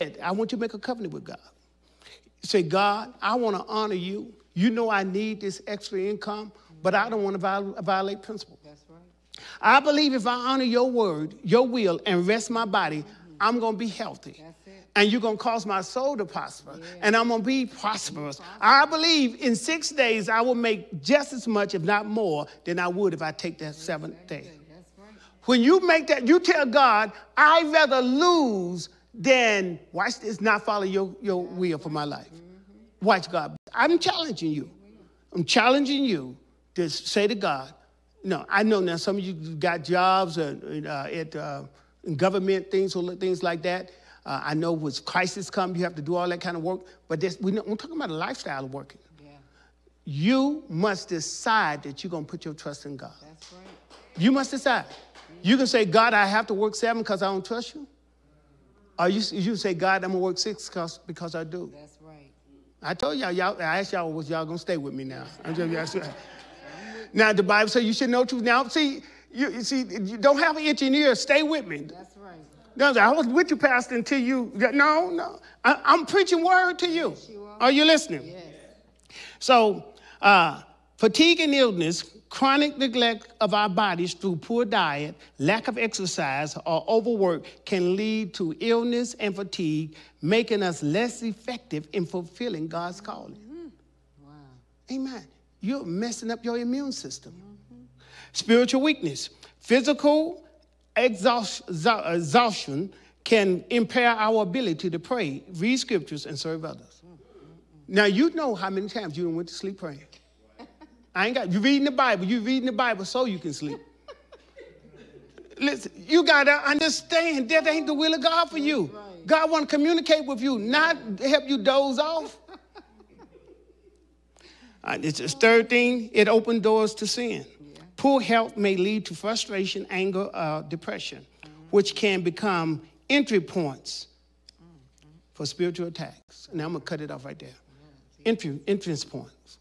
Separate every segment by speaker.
Speaker 1: I want you to make a covenant with God. Say, God, I want to honor you. You know I need this extra income, but I don't want to viol- violate principle.
Speaker 2: That's right.
Speaker 1: I believe if I honor your word, your will, and rest my body, I'm going to be healthy.
Speaker 2: That's it.
Speaker 1: And you're going to cause my soul to prosper. And I'm going to be prosperous. I believe in six days I will make just as much, if not more, than I would if I take that seventh day.
Speaker 2: Right.
Speaker 1: When you make that, you tell God, I'd rather lose than, watch this, not follow your, your will for my life. Watch God. I'm challenging you. I'm challenging you to say to God, no, I know now some of you got jobs uh, uh, at uh, government things or things like that. Uh, I know when crisis come, you have to do all that kind of work. But this, we, we're talking about a lifestyle of working.
Speaker 2: Yeah.
Speaker 1: You must decide that you're going to put your trust in God.
Speaker 2: That's right.
Speaker 1: You must decide. You can say, God, I have to work seven because I don't trust you. Or you, you say, God, I'm going to work six because, because I do.
Speaker 2: That's right.
Speaker 1: I told y'all, y'all, I asked y'all, was y'all going to stay with me now? I'm just, y'all- now, the Bible says you should know truth. Now, see, you, you see, you don't have an itching ear. Stay with me.
Speaker 2: That's right.
Speaker 1: No, I was with you, Pastor, until you, no, no. I, I'm preaching word to you.
Speaker 2: you are.
Speaker 1: Are you listening?
Speaker 2: Yes.
Speaker 1: So, uh, fatigue and illness, chronic neglect of our bodies through poor diet, lack of exercise, or overwork can lead to illness and fatigue, making us less effective in fulfilling God's calling. Mm-hmm.
Speaker 2: Wow.
Speaker 1: Amen. You're messing up your immune system. Mm-hmm. Spiritual weakness, physical exhaustion can impair our ability to pray, read scriptures, and serve others. Mm-hmm. Now you know how many times you went to sleep praying. I ain't got you reading the Bible. You're reading the Bible so you can sleep. Listen, you gotta understand that ain't the will of God for you. God want to communicate with you, not help you doze off. Uh, it's the third thing, it opened doors to sin. Poor health may lead to frustration, anger, uh, depression, which can become entry points for spiritual attacks. Now I'm gonna cut it off right there. Entry, entrance points.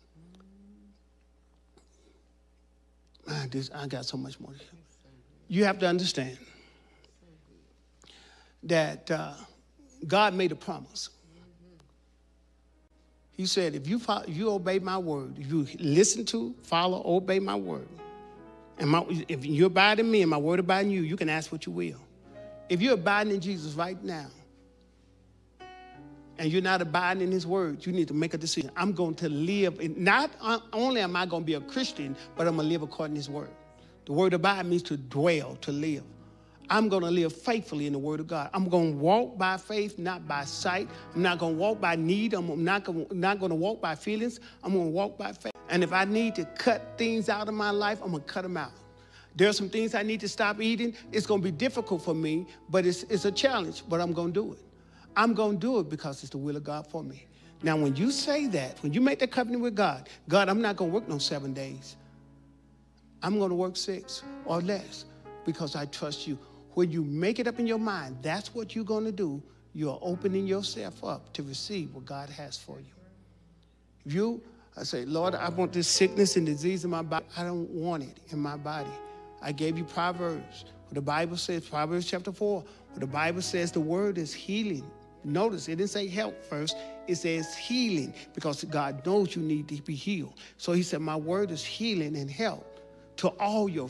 Speaker 1: I got so much more. to. You have to understand that uh, God made a promise. He said, if you, follow, if you obey my word, if you listen to, follow, obey my word, and my, if you abide in me and my word abide in you, you can ask what you will. If you're abiding in Jesus right now, and you're not abiding in his word, you need to make a decision. I'm going to live, in, not uh, only am I going to be a Christian, but I'm going to live according to his word. The word abide means to dwell, to live. I'm going to live faithfully in the word of God. I'm going to walk by faith, not by sight. I'm not going to walk by need. I'm not going, not going to walk by feelings. I'm going to walk by faith. And if I need to cut things out of my life, I'm going to cut them out. There are some things I need to stop eating. It's going to be difficult for me, but it's, it's a challenge, but I'm going to do it. I'm going to do it because it's the will of God for me. Now, when you say that, when you make that covenant with God, God, I'm not going to work no seven days. I'm going to work six or less because I trust you. When you make it up in your mind, that's what you're going to do. You're opening yourself up to receive what God has for you. If you I say, Lord, I want this sickness and disease in my body. I don't want it in my body. I gave you Proverbs. What the Bible says, Proverbs chapter 4, where the Bible says the word is healing. Notice it didn't say help first, it says healing because God knows you need to be healed. So he said, My word is healing and help to all your